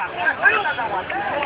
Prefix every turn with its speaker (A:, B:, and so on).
A: 豊ん